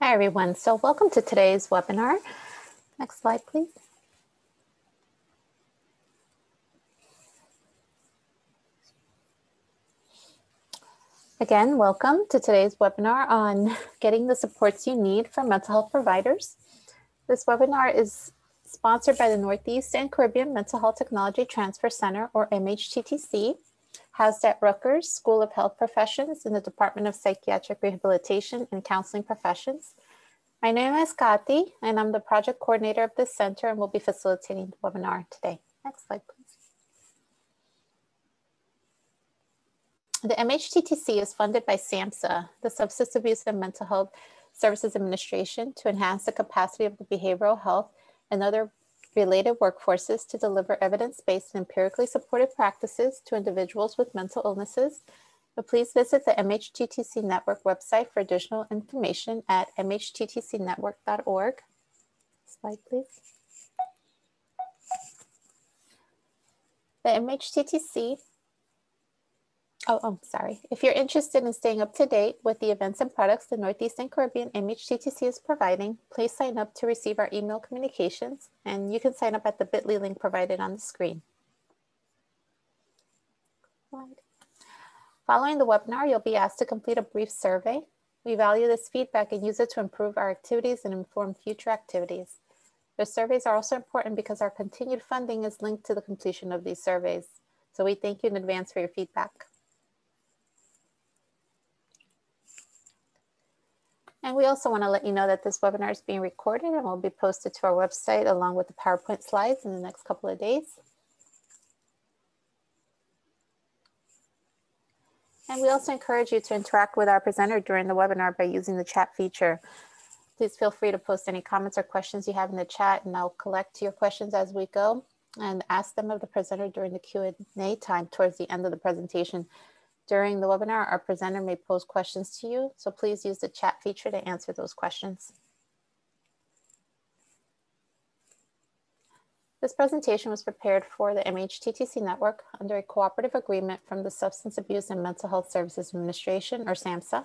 Hi, everyone. So welcome to today's webinar. Next slide, please. Again, welcome to today's webinar on getting the supports you need from mental health providers. This webinar is sponsored by the Northeast and Caribbean Mental Health Technology Transfer Center, or MHTTC, housed at Rutgers School of Health Professions in the Department of Psychiatric Rehabilitation and Counseling Professions. My name is Kati, and I'm the project coordinator of this center and will be facilitating the webinar today. Next slide, please. The MHTTC is funded by SAMHSA, the Substance Abuse and Mental Health Services Administration, to enhance the capacity of the behavioral health and other related workforces to deliver evidence-based and empirically supported practices to individuals with mental illnesses. But please visit the MHTTC Network website for additional information at mhttcnetwork.org. Slide, please. The MHTTC Oh, I'm sorry. If you're interested in staying up to date with the events and products the Northeast and Caribbean MHTTC is providing, please sign up to receive our email communications, and you can sign up at the bit.ly link provided on the screen. Following the webinar, you'll be asked to complete a brief survey. We value this feedback and use it to improve our activities and inform future activities. The surveys are also important because our continued funding is linked to the completion of these surveys. So we thank you in advance for your feedback. And we also want to let you know that this webinar is being recorded and will be posted to our website along with the PowerPoint slides in the next couple of days. And we also encourage you to interact with our presenter during the webinar by using the chat feature. Please feel free to post any comments or questions you have in the chat and I'll collect your questions as we go and ask them of the presenter during the Q&A time towards the end of the presentation. During the webinar, our presenter may pose questions to you, so please use the chat feature to answer those questions. This presentation was prepared for the MHTTC network under a cooperative agreement from the Substance Abuse and Mental Health Services Administration, or SAMHSA.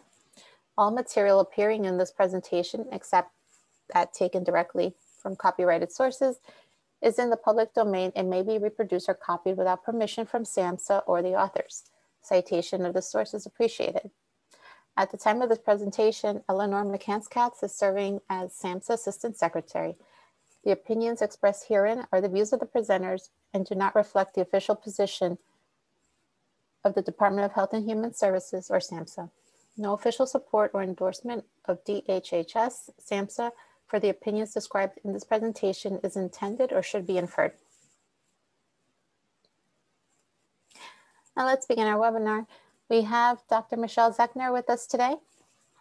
All material appearing in this presentation, except that taken directly from copyrighted sources, is in the public domain and may be reproduced or copied without permission from SAMHSA or the authors. Citation of the source is appreciated. At the time of this presentation, Elinore McCance-Katz is serving as SAMHSA Assistant Secretary. The opinions expressed herein are the views of the presenters and do not reflect the official position of the Department of Health and Human Services or SAMHSA. No official support or endorsement of DHHS, SAMHSA for the opinions described in this presentation is intended or should be inferred. Now let's begin our webinar. We have Dr. Michelle Zechner with us today.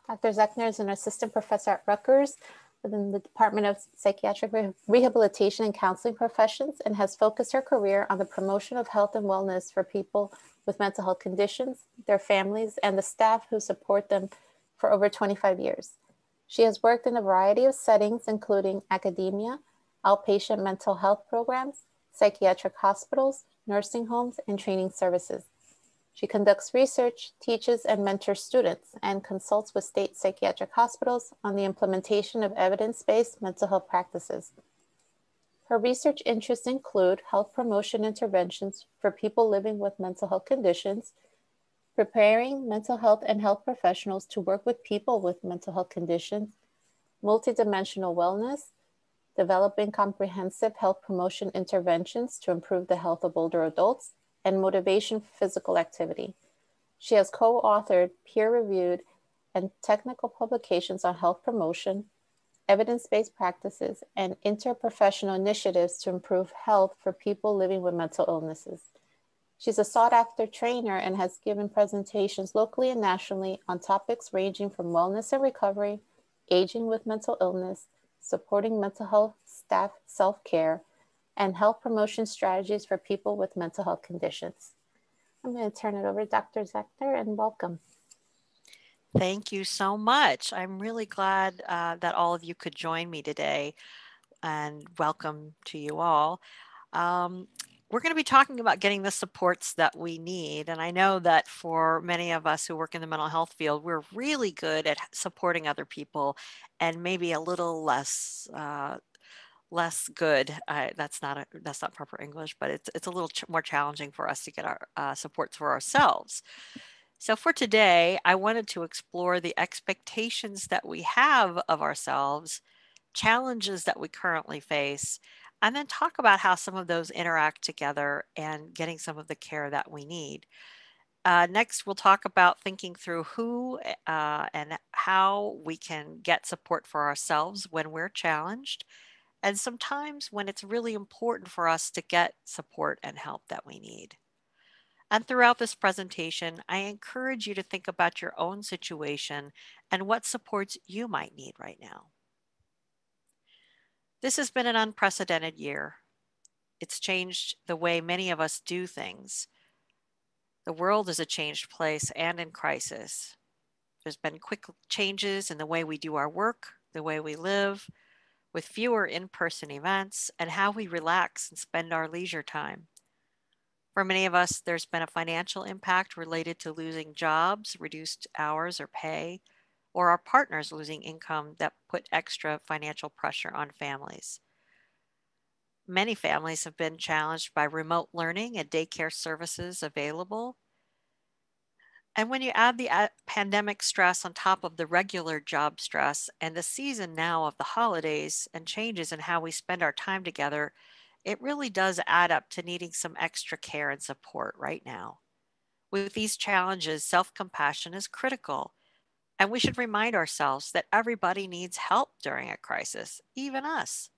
Dr. Zechner is an assistant professor at Rutgers within the Department of Psychiatric Rehabilitation and Counseling Professions and has focused her career on the promotion of health and wellness for people with mental health conditions, their families, and the staff who support them for over 25 years. She has worked in a variety of settings, including academia, outpatient mental health programs, psychiatric hospitals, nursing homes, and training services. She conducts research, teaches, and mentors students, and consults with state psychiatric hospitals on the implementation of evidence based mental health practices. Her research interests include health promotion interventions for people living with mental health conditions, preparing mental health and health professionals to work with people with mental health conditions, multidimensional wellness, developing comprehensive health promotion interventions to improve the health of older adults, and motivation for physical activity. She has co authored peer reviewed and technical publications on health promotion, evidence based practices, and interprofessional initiatives to improve health for people living with mental illnesses. She's a sought after trainer and has given presentations locally and nationally on topics ranging from wellness and recovery, aging with mental illness, supporting mental health staff self care, and health promotion strategies for people with mental health conditions. I'm going to turn it over to Dr. Zechner and welcome. Thank you so much. I'm really glad uh, that all of you could join me today and welcome to you all. Um, we're going to be talking about getting the supports that we need. And I know that for many of us who work in the mental health field, we're really good at supporting other people and maybe a little less. Uh, less good. Uh, that's not a, that's not proper English, but it's it's a little ch- more challenging for us to get our uh, supports for ourselves. So for today, I wanted to explore the expectations that we have of ourselves, challenges that we currently face, and then talk about how some of those interact together and getting some of the care that we need. Uh, next, we'll talk about thinking through who uh, and how we can get support for ourselves when we're challenged, and sometimes when it's really important for us to get support and help that we need. And throughout this presentation, I encourage you to think about your own situation and what supports you might need right now. This has been an unprecedented year. It's changed the way many of us do things. The world is a changed place and in crisis. There's been quick changes in the way we do our work, the way we live, with fewer in person events, and how we relax and spend our leisure time. For many of us, there's been a financial impact related to losing jobs, reduced hours or pay, or our partners losing income that put extra financial pressure on families. Many families have been challenged by remote learning and daycare services available. And when you add the uh, pandemic stress on top of the regular job stress and the season now of the holidays and changes in how we spend our time together, it really does add up to needing some extra care and support right now. With these challenges, self compassion is critical and we should remind ourselves that everybody needs help during a crisis, even us.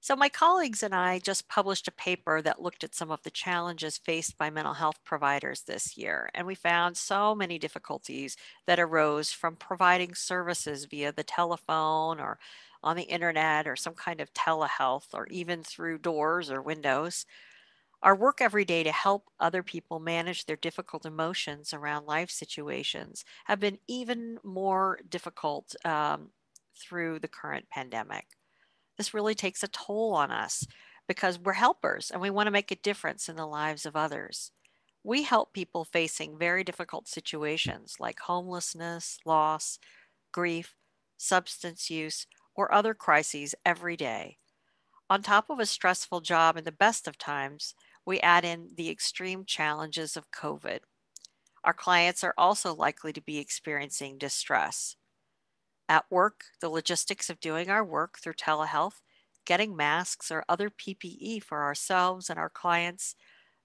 So, my colleagues and I just published a paper that looked at some of the challenges faced by mental health providers this year. And we found so many difficulties that arose from providing services via the telephone or on the internet or some kind of telehealth or even through doors or windows our work every day to help other people manage their difficult emotions around life situations have been even more difficult um, through the current pandemic. This really takes a toll on us because we're helpers and we want to make a difference in the lives of others. We help people facing very difficult situations like homelessness, loss, grief, substance use, or other crises every day. On top of a stressful job in the best of times, we add in the extreme challenges of COVID. Our clients are also likely to be experiencing distress. At work, the logistics of doing our work through telehealth, getting masks or other PPE for ourselves and our clients,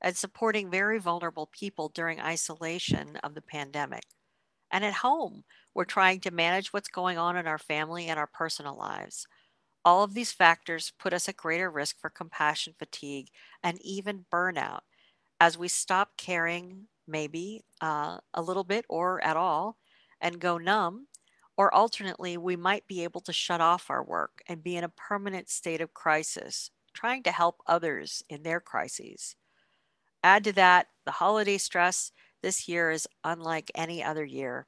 and supporting very vulnerable people during isolation of the pandemic. And at home, we're trying to manage what's going on in our family and our personal lives. All of these factors put us at greater risk for compassion fatigue and even burnout as we stop caring, maybe uh, a little bit or at all, and go numb. Or alternately, we might be able to shut off our work and be in a permanent state of crisis, trying to help others in their crises. Add to that the holiday stress. This year is unlike any other year.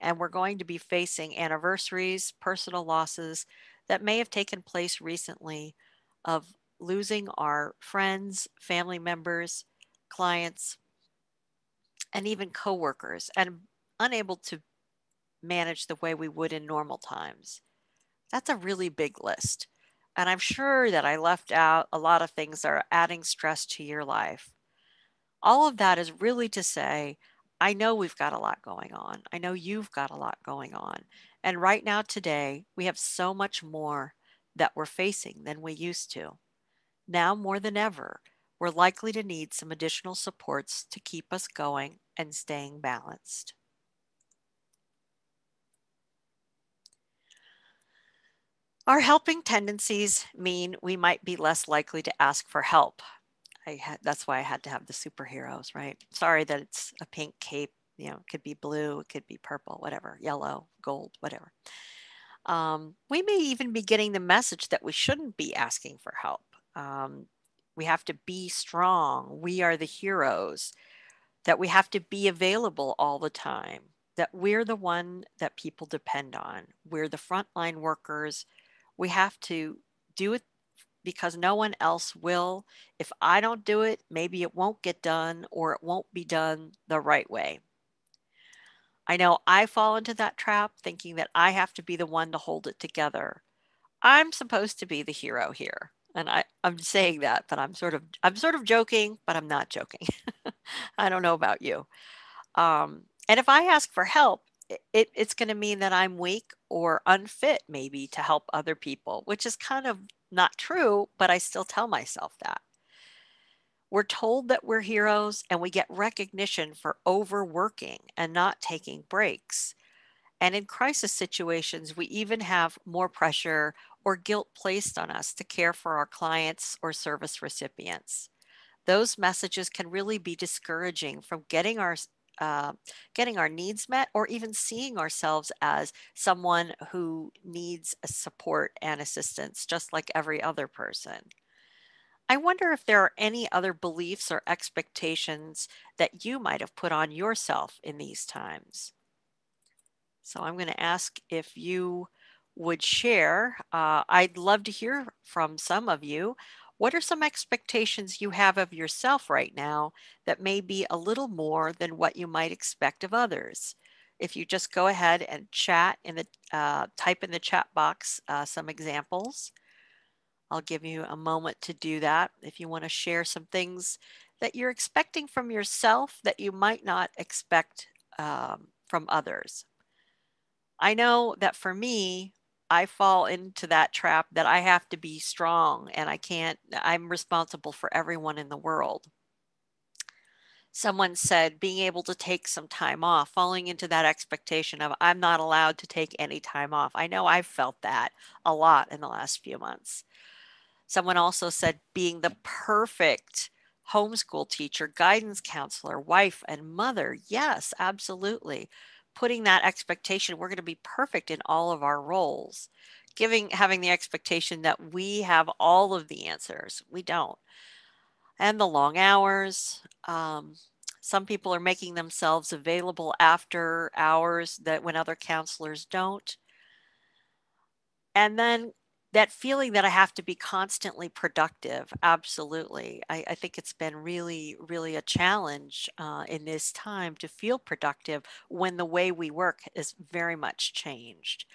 And we're going to be facing anniversaries, personal losses, that may have taken place recently of losing our friends, family members, clients, and even coworkers, and unable to manage the way we would in normal times. That's a really big list. And I'm sure that I left out a lot of things that are adding stress to your life. All of that is really to say, I know we've got a lot going on. I know you've got a lot going on. And right now, today, we have so much more that we're facing than we used to. Now more than ever, we're likely to need some additional supports to keep us going and staying balanced. Our helping tendencies mean we might be less likely to ask for help. Had, that's why I had to have the superheroes, right? Sorry that it's a pink cape you know, it could be blue, it could be purple, whatever, yellow, gold, whatever. Um, we may even be getting the message that we shouldn't be asking for help. Um, we have to be strong. We are the heroes. That we have to be available all the time. That we're the one that people depend on. We're the frontline workers. We have to do it because no one else will. If I don't do it, maybe it won't get done or it won't be done the right way. I know I fall into that trap thinking that I have to be the one to hold it together. I'm supposed to be the hero here. And I, I'm saying that, but I'm sort of I'm sort of joking, but I'm not joking. I don't know about you. Um, and if I ask for help, it, it's going to mean that I'm weak or unfit, maybe to help other people, which is kind of not true, but I still tell myself that. We're told that we're heroes and we get recognition for overworking and not taking breaks. And in crisis situations, we even have more pressure or guilt placed on us to care for our clients or service recipients. Those messages can really be discouraging from getting our uh, getting our needs met or even seeing ourselves as someone who needs support and assistance just like every other person. I wonder if there are any other beliefs or expectations that you might have put on yourself in these times. So I'm going to ask if you would share. Uh, I'd love to hear from some of you. What are some expectations you have of yourself right now that may be a little more than what you might expect of others? If you just go ahead and chat in the uh, type in the chat box uh, some examples. I'll give you a moment to do that if you want to share some things that you're expecting from yourself that you might not expect um, from others. I know that for me, I fall into that trap that I have to be strong and I can't, I'm responsible for everyone in the world. Someone said being able to take some time off, falling into that expectation of I'm not allowed to take any time off. I know I've felt that a lot in the last few months. Someone also said being the perfect homeschool teacher, guidance counselor, wife, and mother. Yes, absolutely. Putting that expectation, we're going to be perfect in all of our roles. Giving, having the expectation that we have all of the answers. We don't. And the long hours. Um, some people are making themselves available after hours that when other counselors don't. And then that feeling that I have to be constantly productive, absolutely. I, I think it's been really, really a challenge uh, in this time to feel productive when the way we work is very much changed.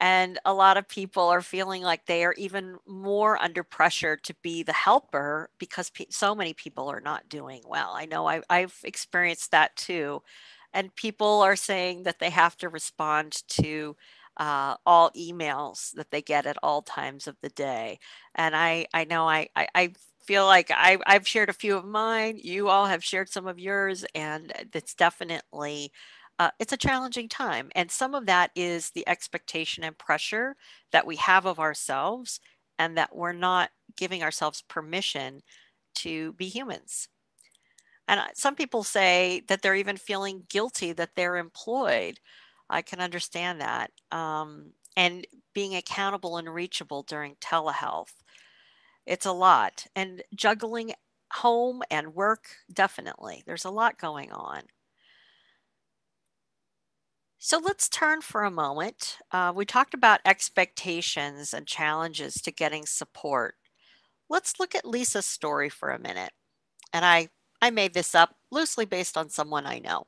And a lot of people are feeling like they are even more under pressure to be the helper because pe- so many people are not doing well. I know I, I've experienced that too. And people are saying that they have to respond to uh, all emails that they get at all times of the day. And I, I know I, I, I feel like I, I've shared a few of mine. You all have shared some of yours, and it's definitely uh, it's a challenging time. And some of that is the expectation and pressure that we have of ourselves, and that we're not giving ourselves permission to be humans. And some people say that they're even feeling guilty that they're employed. I can understand that. Um, and being accountable and reachable during telehealth. It's a lot. And juggling home and work, definitely. There's a lot going on. So let's turn for a moment. Uh, we talked about expectations and challenges to getting support. Let's look at Lisa's story for a minute. And I, I made this up loosely based on someone I know.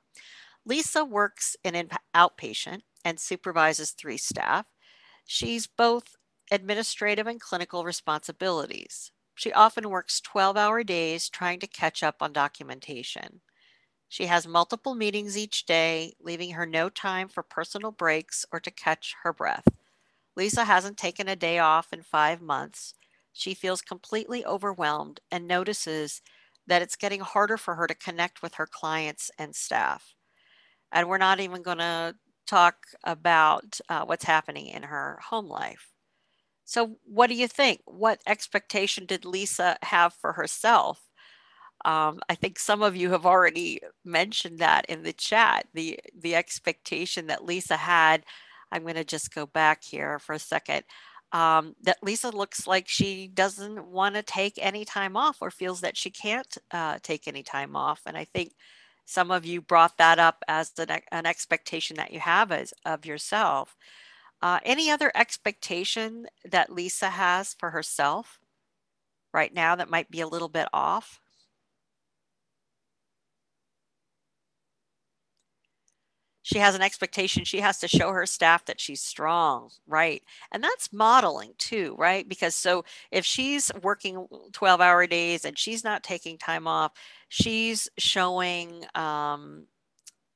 Lisa works in an outpatient and supervises three staff. She's both administrative and clinical responsibilities. She often works 12 hour days trying to catch up on documentation. She has multiple meetings each day, leaving her no time for personal breaks or to catch her breath. Lisa hasn't taken a day off in five months. She feels completely overwhelmed and notices that it's getting harder for her to connect with her clients and staff. And we're not even going to talk about uh, what's happening in her home life. So, what do you think? What expectation did Lisa have for herself? Um, I think some of you have already mentioned that in the chat. The the expectation that Lisa had. I'm going to just go back here for a second. Um, that Lisa looks like she doesn't want to take any time off or feels that she can't uh, take any time off. And I think some of you brought that up as an, an expectation that you have as, of yourself. Uh, any other expectation that Lisa has for herself right now that might be a little bit off? She has an expectation she has to show her staff that she's strong right? And that's modeling too right? Because so if she's working 12 hour days and she's not taking time off she's showing um,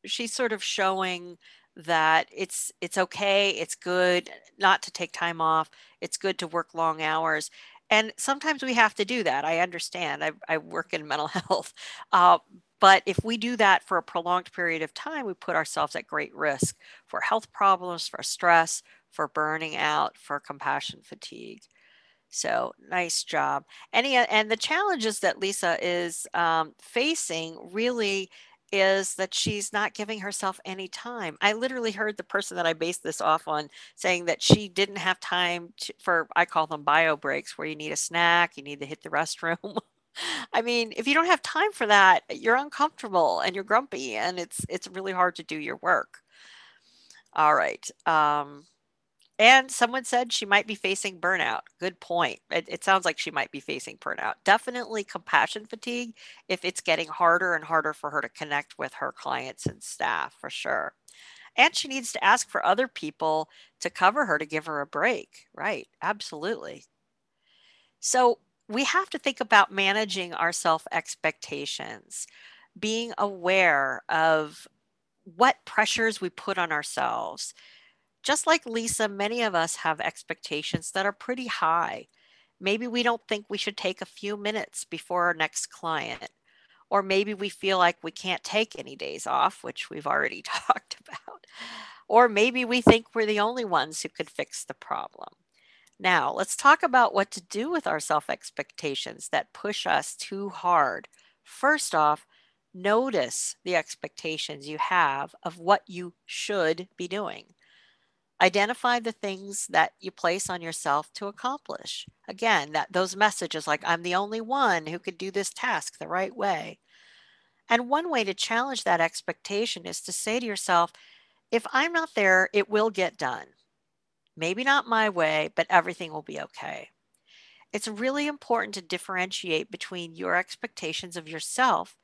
she's sort of showing that it's it's okay it's good not to take time off it's good to work long hours. And sometimes we have to do that i understand i, I work in mental health uh, but if we do that for a prolonged period of time, we put ourselves at great risk for health problems, for stress, for burning out, for compassion fatigue. So nice job. Any and the challenges that Lisa is um, facing really is that she's not giving herself any time. I literally heard the person that I based this off on saying that she didn't have time to, for I call them bio breaks where you need a snack, you need to hit the restroom. I mean, if you don't have time for that, you're uncomfortable and you're grumpy and it's it's really hard to do your work. All right. Um, and someone said she might be facing burnout. Good point. It, it, sounds like she might be facing burnout. Definitely compassion fatigue if it's getting harder and harder for her to connect with her clients and staff, for sure. And she needs to ask for other people to cover her to give her a break. Right. Absolutely. So, we have to think about managing our self expectations, being aware of what pressures we put on ourselves. Just like Lisa, many of us have expectations that are pretty high. Maybe we don't think we should take a few minutes before our next client. Or maybe we feel like we can't take any days off, which we've already talked about. Or maybe we think we're the only ones who could fix the problem. Now, let's talk about what to do with our self expectations that push us too hard. First off, notice the expectations you have of what you should be doing. Identify the things that you place on yourself to accomplish. Again, that those messages like I'm the only one who could do this task the right way. And one way to challenge that expectation is to say to yourself, if I'm not there, it will get done. Maybe not my way, but everything will be okay. It's really important to differentiate between your expectations of yourself,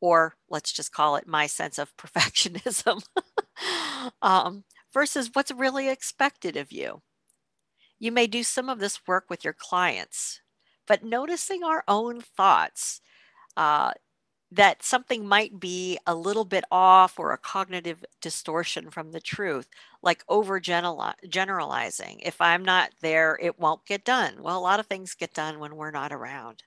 or let's just call it my sense of perfectionism, um, versus what's really expected of you. You may do some of this work with your clients, but noticing our own thoughts uh, that something might be a little bit off or a cognitive distortion from the truth, like over generalizing. If I'm not there, it won't get done. Well, a lot of things get done when we're not around.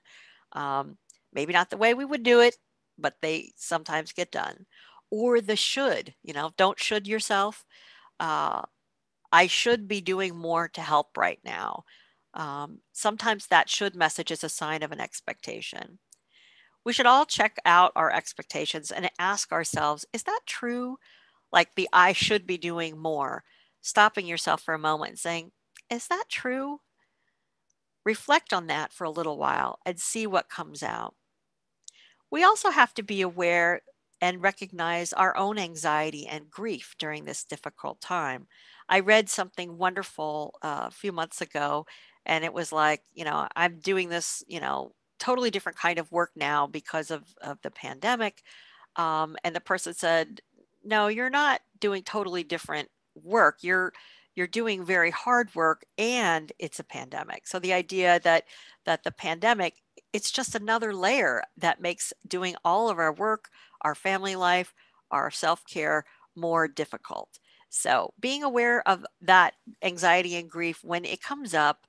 Um, maybe not the way we would do it, but they sometimes get done. Or the should, you know, don't should yourself. Uh, I should be doing more to help right now. Um, sometimes that should message is a sign of an expectation. We should all check out our expectations and ask ourselves is that true? Like the I should be doing more. Stopping yourself for a moment and saying, is that true? Reflect on that for a little while and see what comes out. We also have to be aware and recognize our own anxiety and grief during this difficult time. I read something wonderful uh, a few months ago, and it was like, you know, I'm doing this, you know, totally different kind of work now because of, of the pandemic. Um, and the person said, no, you're not doing totally different work. You're you're doing very hard work and it's a pandemic. So the idea that that the pandemic it's just another layer that makes doing all of our work, our family life, our self-care more difficult. So being aware of that anxiety and grief when it comes up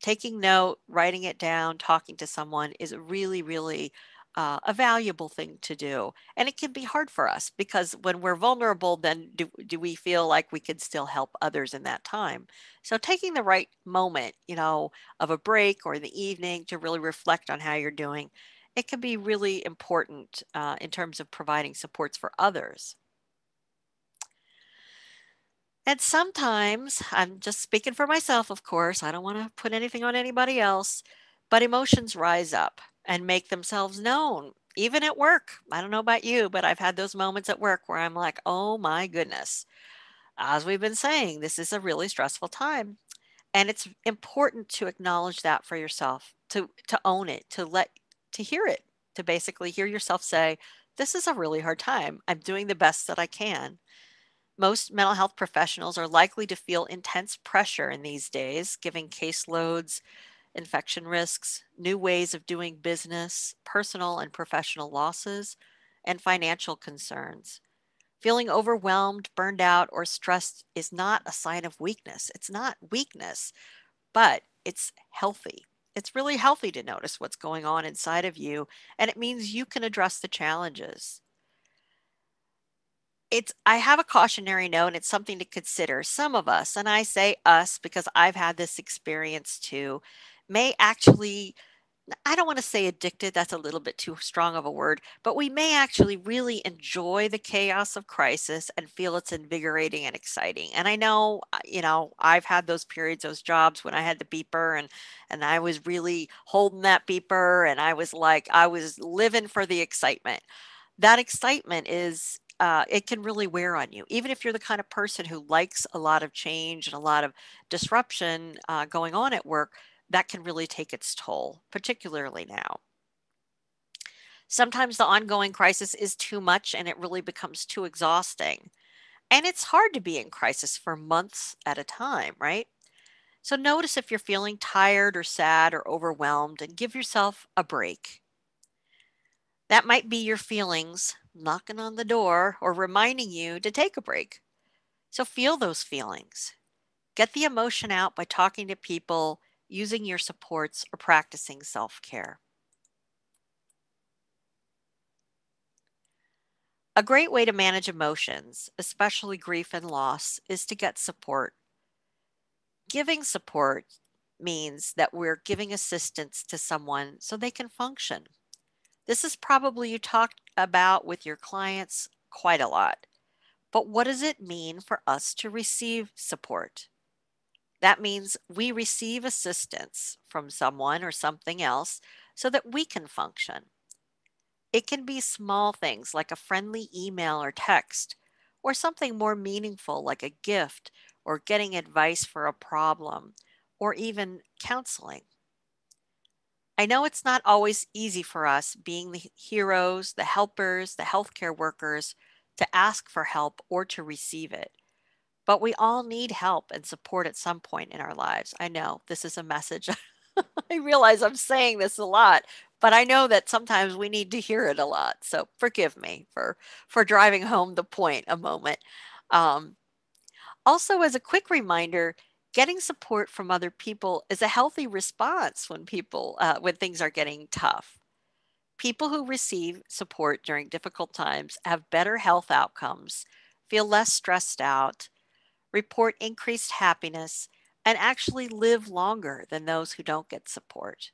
taking note, writing it down, talking to someone is really, really uh, a valuable thing to do. And it can be hard for us because when we're vulnerable, then do, do we feel like we can still help others in that time? So taking the right moment, you know, of a break or in the evening to really reflect on how you're doing, it can be really important uh, in terms of providing supports for others. And sometimes, I'm just speaking for myself, of course, I don't want to put anything on anybody else, but emotions rise up and make themselves known, even at work. I don't know about you, but I've had those moments at work where I'm like, oh my goodness. as we've been saying, this is a really stressful time. And it's important to acknowledge that for yourself, to, to own it, to let, to hear it, to basically hear yourself say, this is a really hard time. I'm doing the best that I can. Most mental health professionals are likely to feel intense pressure in these days, given caseloads, infection risks, new ways of doing business, personal and professional losses, and financial concerns. Feeling overwhelmed, burned out, or stressed is not a sign of weakness. It's not weakness, but it's healthy. It's really healthy to notice what's going on inside of you, and it means you can address the challenges. It's I have a cautionary note, and it's something to consider. Some of us, and I say us because I've had this experience too, may actually I don't want to say addicted, that's a little bit too strong of a word, but we may actually really enjoy the chaos of crisis and feel it's invigorating and exciting. And I know, uh, you know, I've had those periods, those jobs when I had the beeper and and I was really holding that beeper and I was like I was living for the excitement. That excitement is uh, it can really wear on you. Even if you're the kind of person who likes a lot of change and a lot of disruption uh, going on at work, that can really take its toll, particularly now. Sometimes the ongoing crisis is too much and it really becomes too exhausting. And it's hard to be in crisis for months at a time, right? So notice if you're feeling tired or sad or overwhelmed and give yourself a break. That might be your feelings knocking on the door or reminding you to take a break. So feel those feelings. Get the emotion out by talking to people using your supports, or practicing self care. A great way to manage emotions, especially grief and loss, is to get support. Giving support means that we're giving assistance to someone so they can function. This is probably you talked about with your clients quite a lot. But what does it mean for us to receive support? That means we receive assistance from someone or something else so that we can function. It can be small things like a friendly email or text, or something more meaningful like a gift or getting advice for a problem, or even counseling. I know it's not always easy for us, being the heroes, the helpers, the healthcare workers, to ask for help or to receive it. But we all need help and support at some point in our lives. I know this is a message. I realize I'm saying this a lot, but I know that sometimes we need to hear it a lot. So forgive me for for driving home the point a moment. Um, also, as a quick reminder, getting support from other people is a healthy response when people uh, when things are getting tough. People who receive support during difficult times have better health outcomes, feel less stressed out, report increased happiness, and actually live longer than those who don't get support.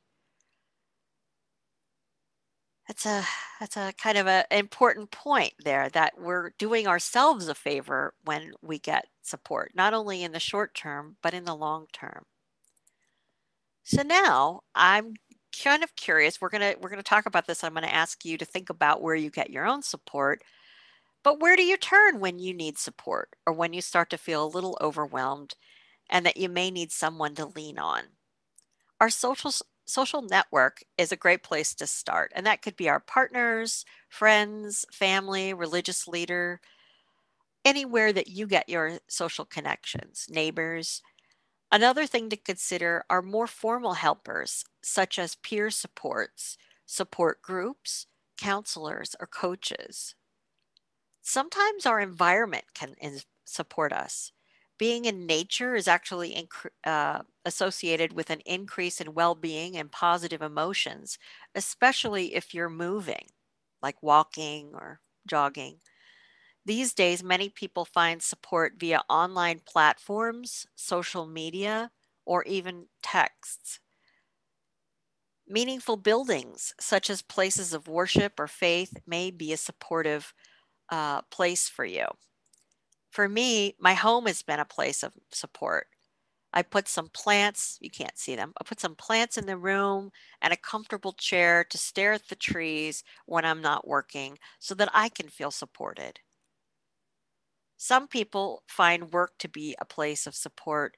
That's a that's a kind of an important point there that we're doing ourselves a favor when we get support, not only in the short term, but in the long term. So now I'm kind of curious. We're gonna we're gonna talk about this. I'm gonna ask you to think about where you get your own support but where do you turn when you need support or when you start to feel a little overwhelmed and that you may need someone to lean on? Our social social network is a great place to start, and that could be our partners, friends, family, religious leader, anywhere that you get your social connections, neighbors. Another thing to consider are more formal helpers, such as peer supports, support groups, counselors, or coaches. Sometimes our environment can support us. Being in nature is actually uh, associated with an increase in well being and positive emotions, especially if you're moving, like walking or jogging. These days, many people find support via online platforms, social media, or even texts. Meaningful buildings, such as places of worship or faith, may be a supportive uh, place for you. For me, my home has been a place of support. I put some plants, you can't see them, I put some plants in the room and a comfortable chair to stare at the trees when I'm not working so that I can feel supported. Some people find work to be a place of support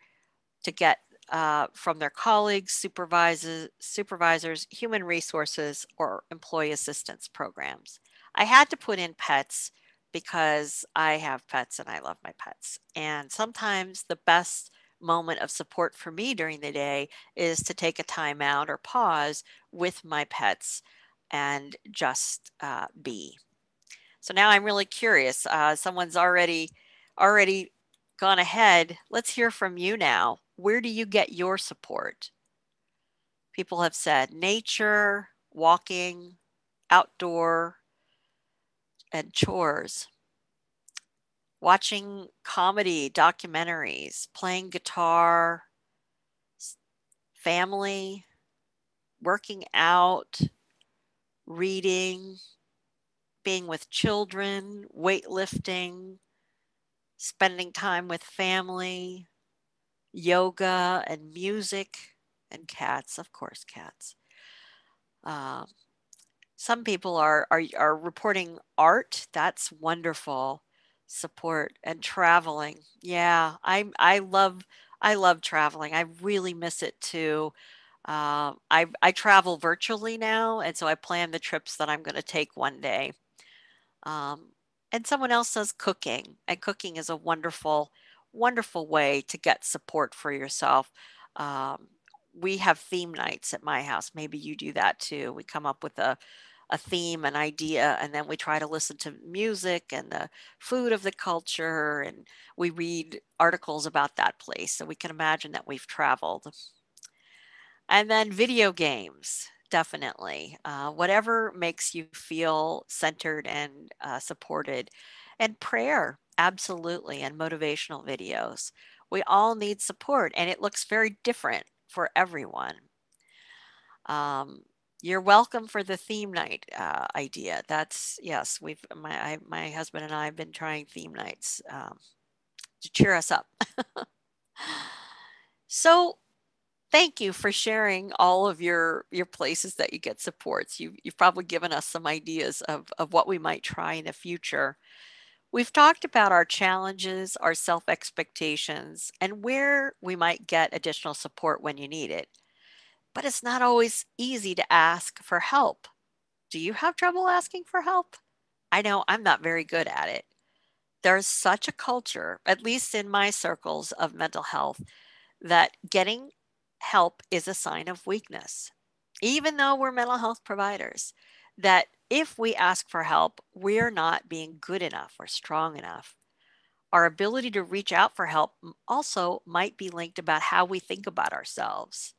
to get uh, from their colleagues, supervisors, supervisors, human resources, or employee assistance programs. I had to put in pets because I have pets and I love my pets. And sometimes the best moment of support for me during the day is to take a time out or pause with my pets and just uh, be. So now I'm really curious. Uh, someone's already already gone ahead. Let's hear from you now. Where do you get your support? People have said nature, walking, outdoor, and chores. Watching comedy, documentaries, playing guitar, family, working out, reading, being with children, weightlifting, spending time with family, yoga and music, and cats, of course, cats. Um, some people are, are are reporting art. That's wonderful. Support and traveling. Yeah, I I love I love traveling. I really miss it too. Uh, I I travel virtually now, and so I plan the trips that I'm going to take one day. Um, and someone else says cooking, and cooking is a wonderful, wonderful way to get support for yourself. Um, we have theme nights at my house. Maybe you do that too. We come up with a, a theme, an idea, and then we try to listen to music and the food of the culture, and we read articles about that place. So we can imagine that we've traveled. And then video games definitely. Uh, whatever makes you feel centered and uh, supported. And prayer, absolutely, and motivational videos. We all need support, and it looks very different for everyone. Um, you're welcome for the theme night uh, idea. That's yes, we've my I, my husband and I have been trying theme nights um, to cheer us up. so thank you for sharing all of your your places that you get supports. You, you've probably given us some ideas of, of what we might try in the future. We've talked about our challenges, our self expectations, and where we might get additional support when you need it. But it's not always easy to ask for help. Do you have trouble asking for help? I know I'm not very good at it. There's such a culture, at least in my circles of mental health, that getting help is a sign of weakness, even though we're mental health providers. That if we ask for help, we're not being good enough or strong enough. Our ability to reach out for help also might be linked about how we think about ourselves.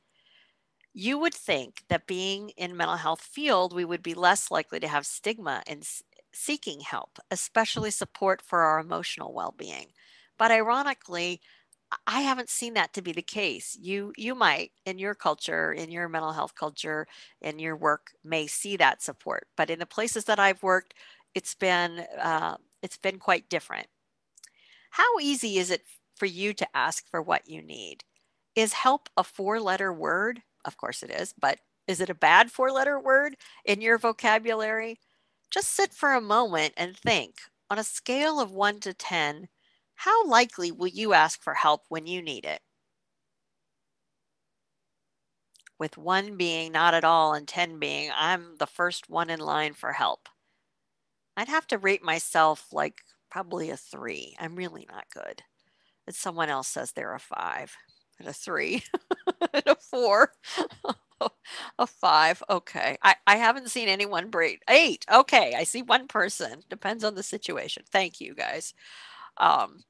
You would think that being in mental health field, we would be less likely to have stigma in seeking help, especially support for our emotional well-being. But ironically, I haven't seen that to be the case. You you might in your culture, in your mental health culture, in your work may see that support, but in the places that I've worked, it's been uh, it's been quite different. How easy is it for you to ask for what you need? Is help a four-letter word? Of course it is, but is it a bad four-letter word in your vocabulary? Just sit for a moment and think. On a scale of one to ten how likely will you ask for help when you need it? With one being not at all and 10 being I'm the first one in line for help. I'd have to rate myself like probably a three. I'm really not good. And someone else says they're a five and a three and a four. a five. Okay. I, I haven't seen anyone break eight. Okay. I see one person. Depends on the situation. Thank you guys. Um,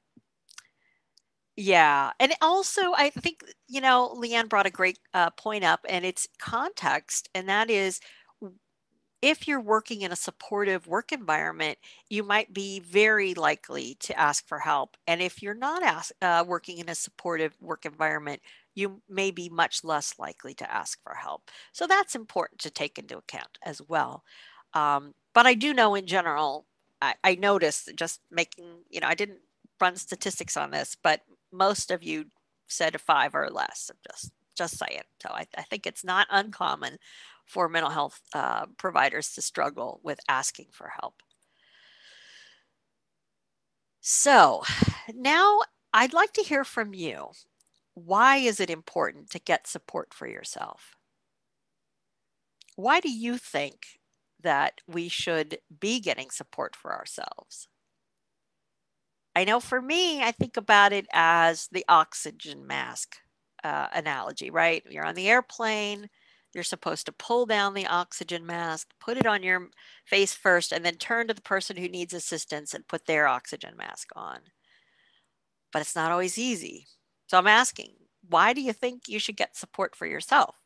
yeah. And also, I think, you know, Leanne brought a great uh, point up, and it's context. And that is if you're working in a supportive work environment, you might be very likely to ask for help. And if you're not ask, uh, working in a supportive work environment, you may be much less likely to ask for help. So that's important to take into account as well. Um, but I do know in general, I, I noticed just making, you know, I didn't run statistics on this, but most of you said a five or less. Just just saying. So I, I think it's not uncommon for mental health uh, providers to struggle with asking for help. So now I'd like to hear from you. Why is it important to get support for yourself? Why do you think that we should be getting support for ourselves? I know for me, I think about it as the oxygen mask uh, analogy, right? You're on the airplane, you're supposed to pull down the oxygen mask, put it on your face first, and then turn to the person who needs assistance and put their oxygen mask on. But it's not always easy. So I'm asking, why do you think you should get support for yourself?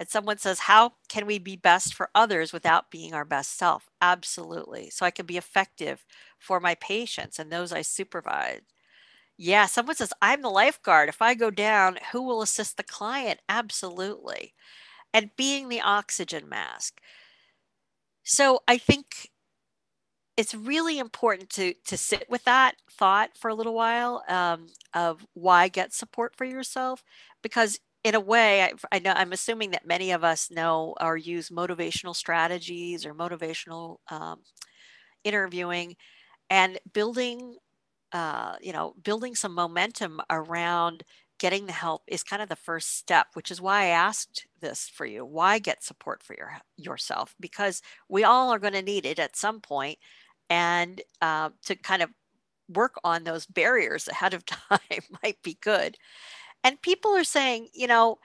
And someone says, How can we be best for others without being our best self? Absolutely. So I can be effective for my patients and those I supervise. Yeah, someone says, I'm the lifeguard. If I go down, who will assist the client? Absolutely. And being the oxygen mask. So I think it's really important to to sit with that thought for a little while um, of why get support for yourself because in a way, I, I, know I'm assuming that many of us know or use motivational strategies or motivational um, interviewing and building, uh, you know, building some momentum around getting the help is kind of the first step, which is why I asked this for you. Why get support for your yourself? Because we all are going to need it at some point, and uh, to kind of work on those barriers ahead of time might be good. And people are saying, you know,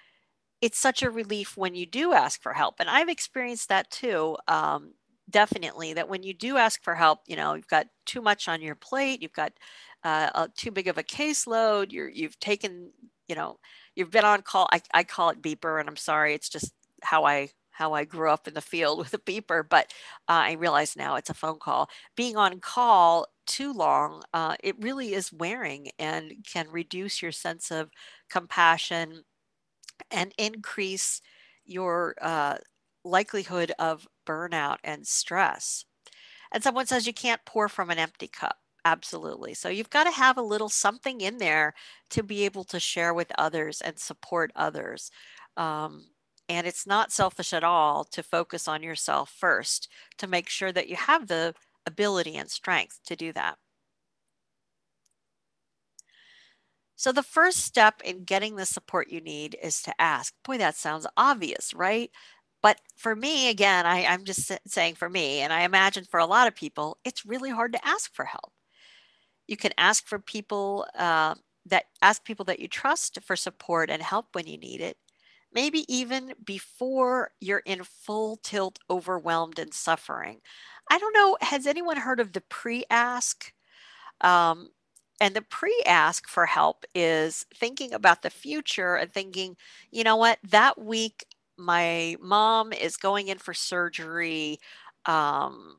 it's such a relief when you do ask for help. And I've experienced that too. Um, definitely that when you do ask for help, you know, you've got too much on your plate, you've got uh, too big of a caseload, you're, you've taken, you know, you've been on call. I, I call it beeper, and I'm sorry, it's just how I how I grew up in the field with a beeper, but uh, I realize now it's a phone call. Being on call too long, uh, it really is wearing and can reduce your sense of compassion and increase your uh, likelihood of burnout and stress. And someone says you can't pour from an empty cup. Absolutely. So you've got to have a little something in there to be able to share with others and support others. Um, and it's not selfish at all to focus on yourself first to make sure that you have the ability and strength to do that. So, the first step in getting the support you need is to ask. Boy, that sounds obvious, right? But for me, again, I, am just saying for me, and I imagine for a lot of people, it's really hard to ask for help. You can ask for people uh, that ask people that you trust for support and help when you need it maybe even before you're in full tilt, overwhelmed, and suffering. I don't know, has anyone heard of the pre ask? Um, and the pre ask for help is thinking about the future and thinking, you know what, that week my mom is going in for surgery. Um,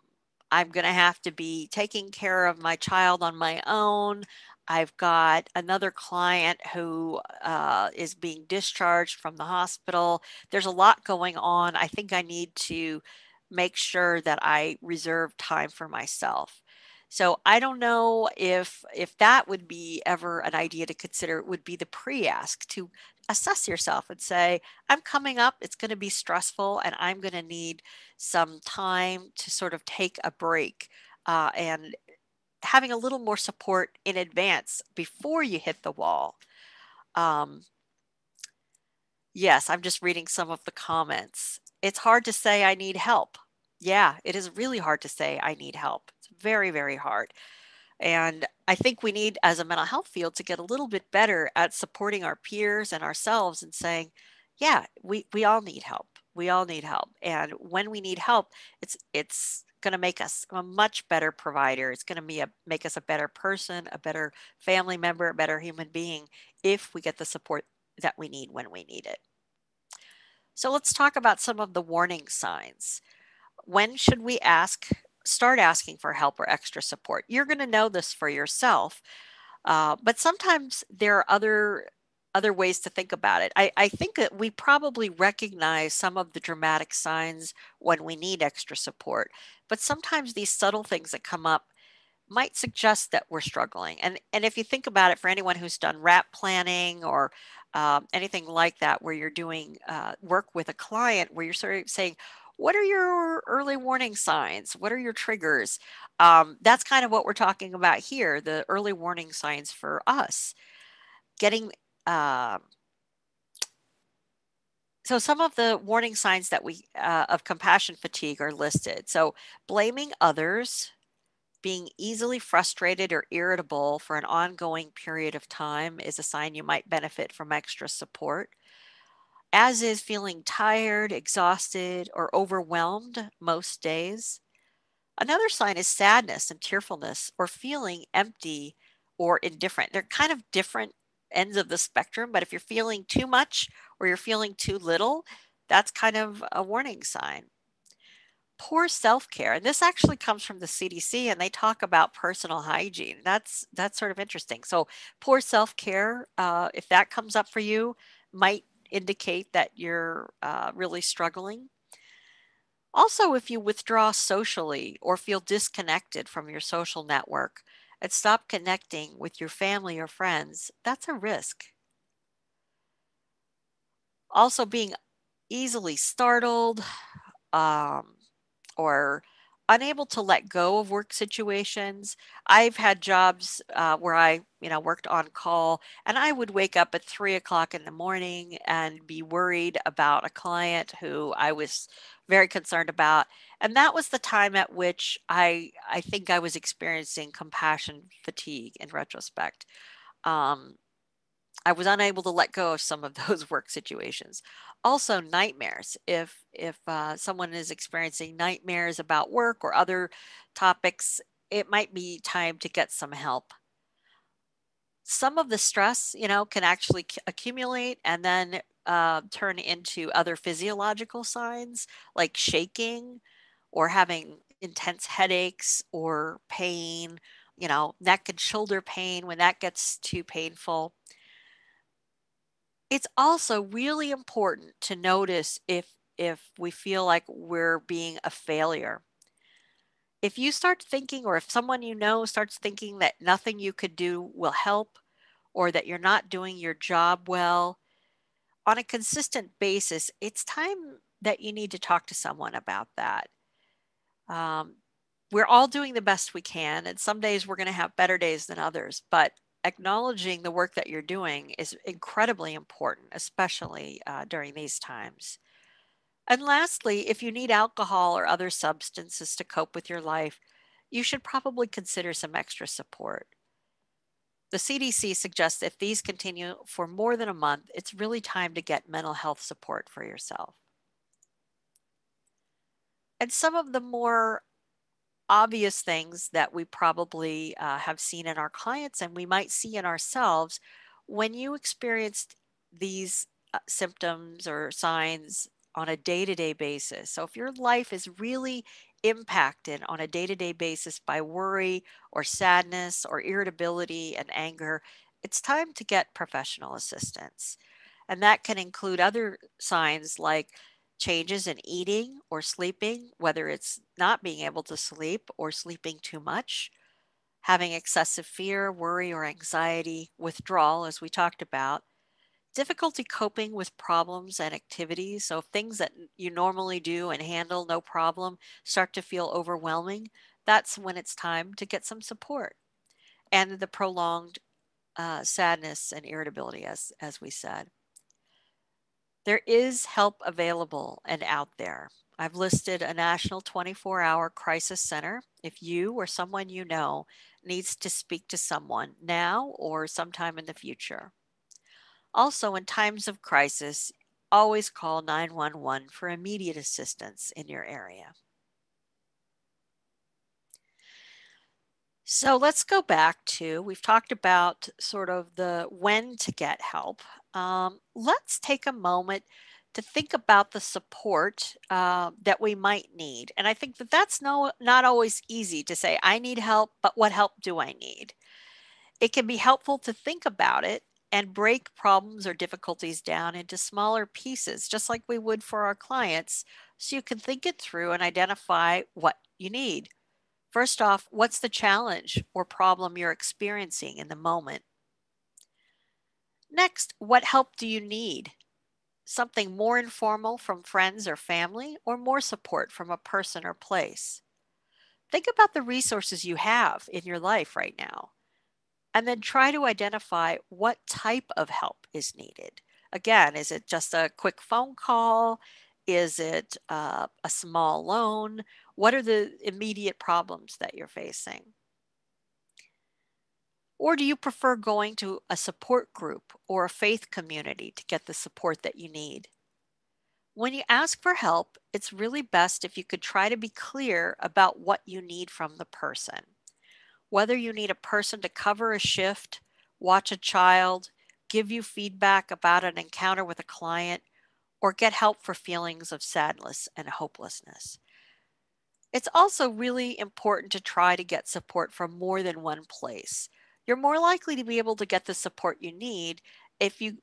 I'm going to have to be taking care of my child on my own. I've got another client who uh, is being discharged from the hospital. There's a lot going on. I think I need to make sure that I reserve time for myself. So I don't know if if that would be ever an idea to consider. It would be the pre-ask to assess yourself and say, I'm coming up. It's going to be stressful, and I'm going to need some time to sort of take a break uh, and having a little more support in advance before you hit the wall. Um, yes, I'm just reading some of the comments. It's hard to say I need help. Yeah, it is really hard to say I need help. It's very, very hard. And I think we need, as a mental health field, to get a little bit better at supporting our peers and ourselves and saying, yeah, we, we all need help. We all need help. And when we need help, it's it's going to make us a much better provider. It's going to be a, make us a better person, a better family member, a better human being if we get the support that we need when we need it. So let's talk about some of the warning signs. When should we ask, start asking for help or extra support? You're going to know this for yourself, uh, but sometimes there are other other ways to think about it. I, I think that we probably recognize some of the dramatic signs when we need extra support, but sometimes these subtle things that come up might suggest that we're struggling. And and if you think about it, for anyone who's done WRAP planning or um, anything like that, where you're doing uh, work with a client, where you're sort of saying, what are your early warning signs? What are your triggers? Um, that's kind of what we're talking about here the early warning signs for us. Getting, uh, so some of the warning signs that we uh, of compassion fatigue are listed. So blaming others, being easily frustrated or irritable for an ongoing period of time is a sign you might benefit from extra support as is feeling tired, exhausted, or overwhelmed most days. Another sign is sadness and tearfulness, or feeling empty or indifferent. They're kind of different ends of the spectrum, but if you're feeling too much or you're feeling too little, that's kind of a warning sign. Poor self-care, and this actually comes from the CDC, and they talk about personal hygiene. That's that's sort of interesting. So poor self-care, uh, if that comes up for you, might indicate that you're uh, really struggling. Also, if you withdraw socially or feel disconnected from your social network and stop connecting with your family or friends, that's a risk. Also, being easily startled um, or unable to let go of work situations. I've had jobs uh, where I, you know, worked on call and I would wake up at three o'clock in the morning and be worried about a client who I was very concerned about. And that was the time at which I, I think I was experiencing compassion fatigue in retrospect. Um, I was unable to let go of some of those work situations. Also, nightmares. If if uh, someone is experiencing nightmares about work or other topics, it might be time to get some help. Some of the stress, you know, can actually accumulate and then uh, turn into other physiological signs like shaking or having intense headaches or pain, you know, neck and shoulder pain when that gets too painful. It's also really important to notice if if we feel like we're being a failure. If you start thinking or if someone you know starts thinking that nothing you could do will help or that you're not doing your job well on a consistent basis, it's time that you need to talk to someone about that. Um, we're all doing the best we can, and some days we're going to have better days than others, but acknowledging the work that you're doing is incredibly important, especially uh, during these times. And lastly, if you need alcohol or other substances to cope with your life, you should probably consider some extra support. The CDC suggests if these continue for more than a month, it's really time to get mental health support for yourself. And some of the more obvious things that we probably uh, have seen in our clients and we might see in ourselves when you experienced these uh, symptoms or signs on a day to day basis. So, if your life is really impacted on a day to day basis by worry or sadness or irritability and anger, it's time to get professional assistance. And that can include other signs like changes in eating or sleeping, whether it's not being able to sleep or sleeping too much, having excessive fear, worry, or anxiety, withdrawal, as we talked about, difficulty coping with problems and activities. So, things that you normally do and handle no problem start to feel overwhelming. That's when it's time to get some support. And the prolonged uh, sadness and irritability, as, as we said. There is help available and out there. I've listed a national 24 hour crisis center if you or someone you know needs to speak to someone now or sometime in the future. Also, in times of crisis, always call 911 for immediate assistance in your area. So let's go back to, we've talked about sort of the when to get help. Um, let's take a moment to think about the support uh, that we might need. And I think that that's no, not always easy to say, I need help, but what help do I need? It can be helpful to think about it and break problems or difficulties down into smaller pieces, just like we would for our clients, so you can think it through and identify what you need. First off, what's the challenge or problem you're experiencing in the moment? Next, what help do you need? something more informal from friends or family, or more support from a person or place? Think about the resources you have in your life right now, and then try to identify what type of help is needed. Again, is it just a quick phone call? Is it uh, a small loan? What are the immediate problems that you're facing? Or do you prefer going to a support group or a faith community to get the support that you need? When you ask for help, it's really best if you could try to be clear about what you need from the person. Whether you need a person to cover a shift, watch a child, give you feedback about an encounter with a client, or get help for feelings of sadness and hopelessness. It's also really important to try to get support from more than one place. You're more likely to be able to get the support you need if you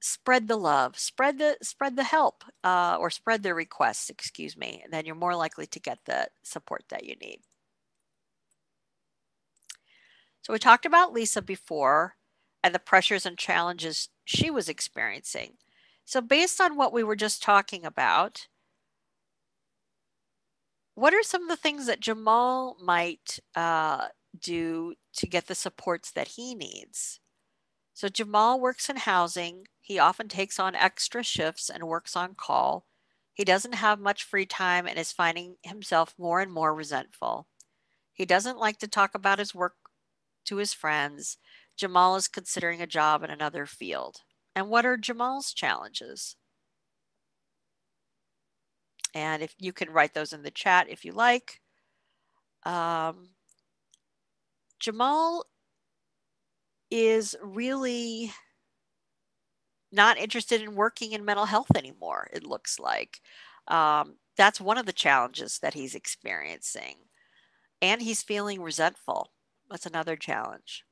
spread the love, spread the spread the help, uh, or spread the requests. Excuse me. Then you're more likely to get the support that you need. So we talked about Lisa before and the pressures and challenges she was experiencing. So based on what we were just talking about, what are some of the things that Jamal might uh, do to get the supports that he needs? So Jamal works in housing. He often takes on extra shifts and works on call. He doesn't have much free time and is finding himself more and more resentful. He doesn't like to talk about his work to his friends. Jamal is considering a job in another field. And what are Jamal's challenges? And if you can write those in the chat if you like. Um, Jamal is really not interested in working in mental health anymore, it looks like. Um, that's one of the challenges that he's experiencing. And he's feeling resentful. That's another challenge.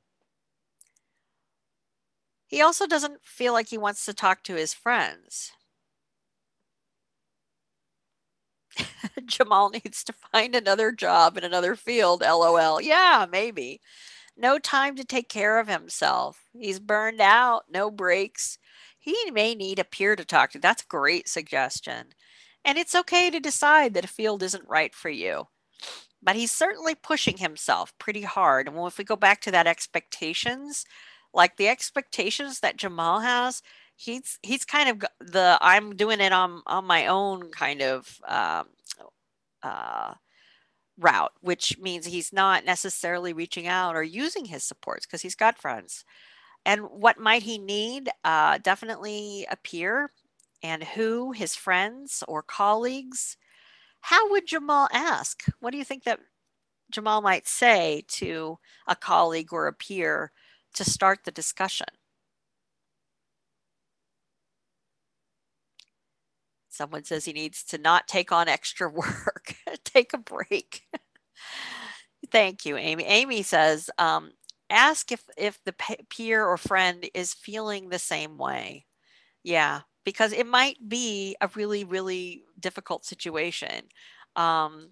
He also doesn't feel like he wants to talk to his friends. Jamal needs to find another job in another field, lol. Yeah, maybe. No time to take care of himself. He's burned out, no breaks. He may need a peer to talk to. That's a great suggestion. And it's okay to decide that a field isn't right for you. But he's certainly pushing himself pretty hard. And well, if we go back to that expectations, like the expectations that Jamal has, he's he's kind of the I'm doing it on on my own kind of um, uh, route, which means he's not necessarily reaching out or using his supports because he's got friends. And what might he need? Uh, definitely a peer, and who his friends or colleagues. How would Jamal ask? What do you think that Jamal might say to a colleague or a peer to start the discussion. Someone says he needs to not take on extra work, take a break. Thank you, Amy. Amy says, um, ask if, if the peer or friend is feeling the same way. Yeah, because it might be a really, really difficult situation. Um,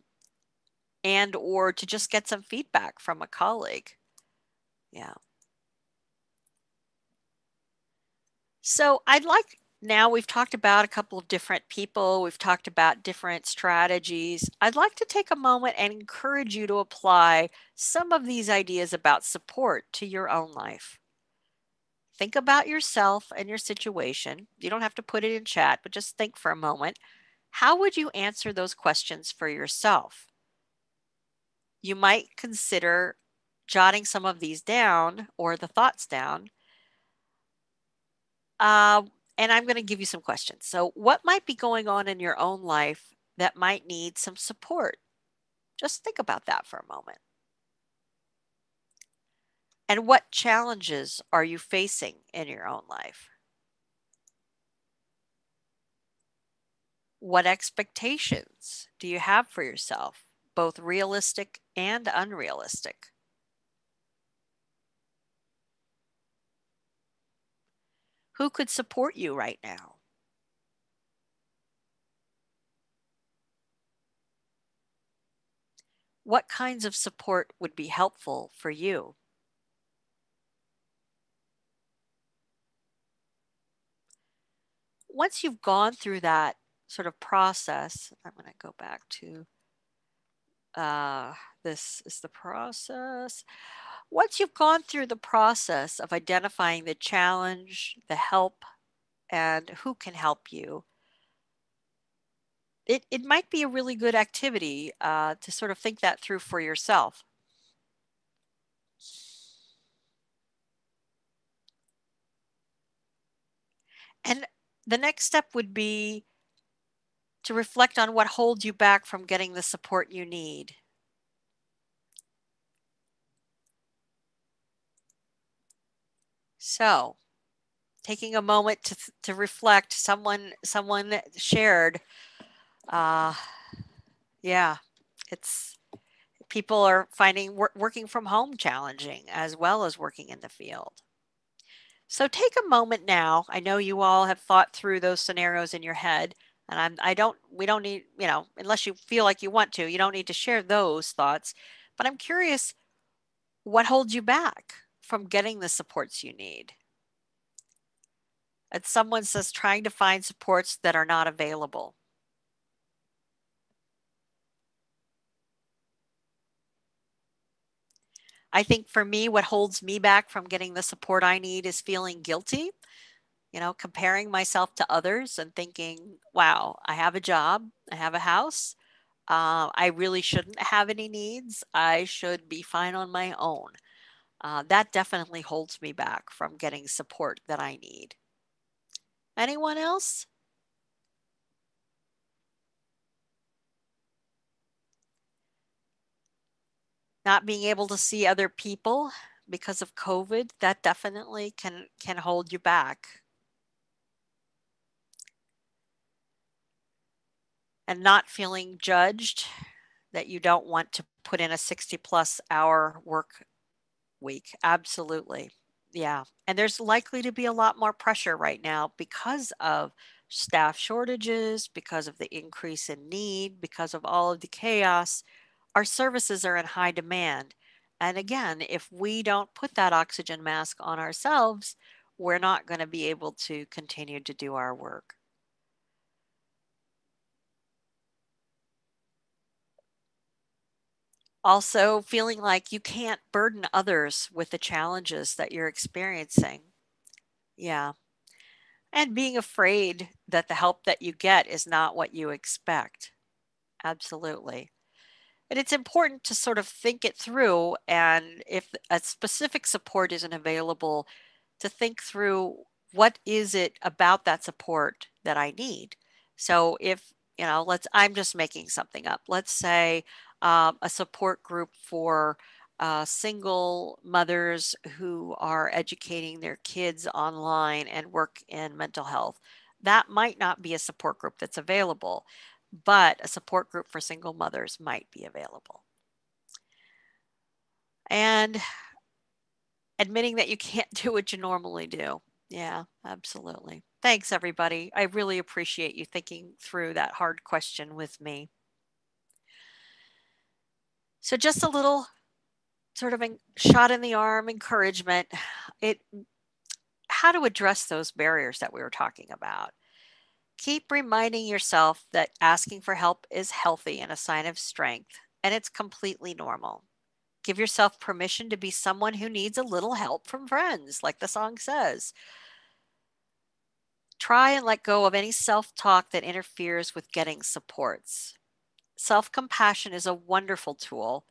and or to just get some feedback from a colleague. Yeah. So I'd like now we've talked about a couple of different people, we've talked about different strategies. I'd like to take a moment and encourage you to apply some of these ideas about support to your own life. Think about yourself and your situation. You don't have to put it in chat, but just think for a moment. How would you answer those questions for yourself? You might consider jotting some of these down or the thoughts down uh, and I'm going to give you some questions. So, what might be going on in your own life that might need some support? Just think about that for a moment. And what challenges are you facing in your own life? What expectations do you have for yourself, both realistic and unrealistic? Who could support you right now? What kinds of support would be helpful for you? once you've gone through that sort of process, I'm going to go back to uh, this is the process. Once you've gone through the process of identifying the challenge, the help, and who can help you, it, it might be a really good activity uh, to sort of think that through for yourself. And the next step would be to reflect on what holds you back from getting the support you need. So, taking a moment to, to reflect, someone someone shared, uh, yeah, it's people are finding wor working from home challenging as well as working in the field. So take a moment now. I know you all have thought through those scenarios in your head and I'm, I don't, we don't need, you know, unless you feel like you want to, you don't need to share those thoughts. But I'm curious, what holds you back from getting the supports you need? And someone says trying to find supports that are not available. I think for me, what holds me back from getting the support I need is feeling guilty you know, comparing myself to others and thinking, wow, I have a job, I have a house. Uh, I really shouldn't have any needs. I should be fine on my own. Uh, that definitely holds me back from getting support that I need. Anyone else? Not being able to see other people because of COVID, that definitely can, can hold you back. and not feeling judged that you don't want to put in a 60 plus hour work week. Absolutely. Yeah. And there's likely to be a lot more pressure right now because of staff shortages, because of the increase in need, because of all of the chaos. Our services are in high demand. And again, if we don't put that oxygen mask on ourselves, we're not going to be able to continue to do our work. Also feeling like you can't burden others with the challenges that you're experiencing. Yeah. And being afraid that the help that you get is not what you expect. Absolutely. And it's important to sort of think it through. And if a specific support isn't available, to think through what is it about that support that I need. So if, you know, let's, I'm just making something up. Let's say um, a support group for uh, single mothers who are educating their kids online and work in mental health. That might not be a support group that's available, but a support group for single mothers might be available. And admitting that you can't do what you normally do. Yeah, absolutely. Thanks, everybody. I really appreciate you thinking through that hard question with me. So just a little sort of shot in the arm encouragement. It how to address those barriers that we were talking about. Keep reminding yourself that asking for help is healthy and a sign of strength, and it's completely normal. Give yourself permission to be someone who needs a little help from friends, like the song says. Try and let go of any self talk that interferes with getting supports. Self compassion is a wonderful tool